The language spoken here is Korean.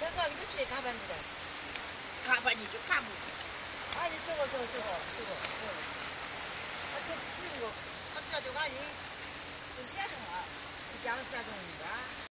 저거 이것이 가방이다. 가방이죠, 가방. 아니, 저거, 저거, 저거, 저거. 저거. 아, 저, 이거, 삼사종 아니? 좀 떼서 와. 양사종인가?